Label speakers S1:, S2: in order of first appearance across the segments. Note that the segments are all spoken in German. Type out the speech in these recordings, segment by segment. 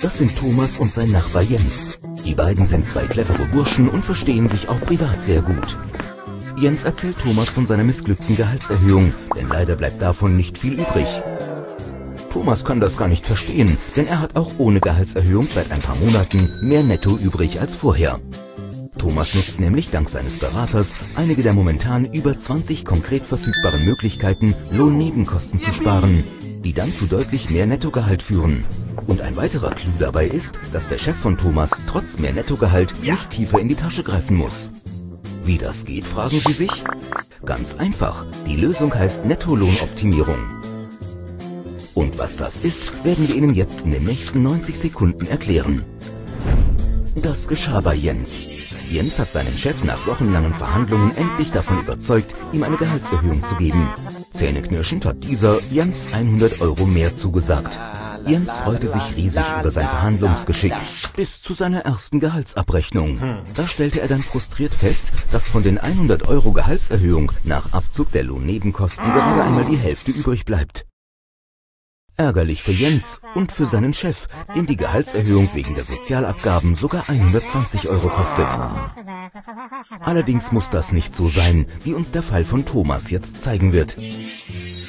S1: Das sind Thomas und sein Nachbar Jens. Die beiden sind zwei clevere Burschen und verstehen sich auch privat sehr gut. Jens erzählt Thomas von seiner missglückten Gehaltserhöhung, denn leider bleibt davon nicht viel übrig. Thomas kann das gar nicht verstehen, denn er hat auch ohne Gehaltserhöhung seit ein paar Monaten mehr Netto übrig als vorher. Thomas nutzt nämlich dank seines Beraters einige der momentan über 20 konkret verfügbaren Möglichkeiten, Lohnnebenkosten zu sparen, die dann zu deutlich mehr Nettogehalt führen. Und ein weiterer Clou dabei ist, dass der Chef von Thomas trotz mehr Nettogehalt nicht tiefer in die Tasche greifen muss. Wie das geht, fragen Sie sich? Ganz einfach. Die Lösung heißt Nettolohnoptimierung. Und was das ist, werden wir Ihnen jetzt in den nächsten 90 Sekunden erklären. Das geschah bei Jens. Jens hat seinen Chef nach wochenlangen Verhandlungen endlich davon überzeugt, ihm eine Gehaltserhöhung zu geben. Zähneknirschend hat dieser Jens 100 Euro mehr zugesagt. Jens freute sich riesig über sein Verhandlungsgeschick, bis zu seiner ersten Gehaltsabrechnung. Da stellte er dann frustriert fest, dass von den 100 Euro Gehaltserhöhung nach Abzug der Lohnnebenkosten gerade einmal die Hälfte übrig bleibt. Ärgerlich für Jens und für seinen Chef, den die Gehaltserhöhung wegen der Sozialabgaben sogar 120 Euro kostet. Allerdings muss das nicht so sein, wie uns der Fall von Thomas jetzt zeigen wird.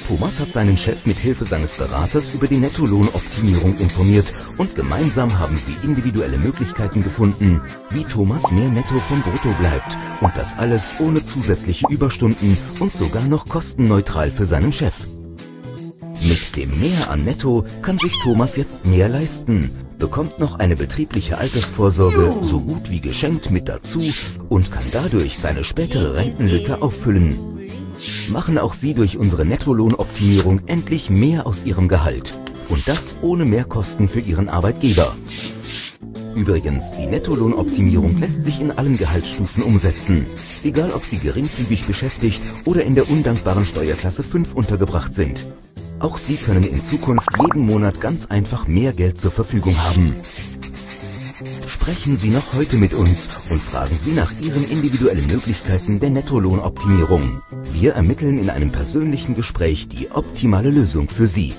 S1: Thomas hat seinen Chef mit Hilfe seines Beraters über die Nettolohnoptimierung informiert und gemeinsam haben sie individuelle Möglichkeiten gefunden, wie Thomas mehr Netto vom Brutto bleibt und das alles ohne zusätzliche Überstunden und sogar noch kostenneutral für seinen Chef. Mit dem Mehr an Netto kann sich Thomas jetzt mehr leisten, bekommt noch eine betriebliche Altersvorsorge so gut wie geschenkt mit dazu und kann dadurch seine spätere Rentenlücke auffüllen. Machen auch Sie durch unsere Nettolohnoptimierung endlich mehr aus Ihrem Gehalt. Und das ohne Mehrkosten für Ihren Arbeitgeber. Übrigens, die Nettolohnoptimierung lässt sich in allen Gehaltsstufen umsetzen. Egal ob Sie geringfügig beschäftigt oder in der undankbaren Steuerklasse 5 untergebracht sind. Auch Sie können in Zukunft jeden Monat ganz einfach mehr Geld zur Verfügung haben. Sprechen Sie noch heute mit uns und fragen Sie nach Ihren individuellen Möglichkeiten der Nettolohnoptimierung. Wir ermitteln in einem persönlichen Gespräch die optimale Lösung für Sie.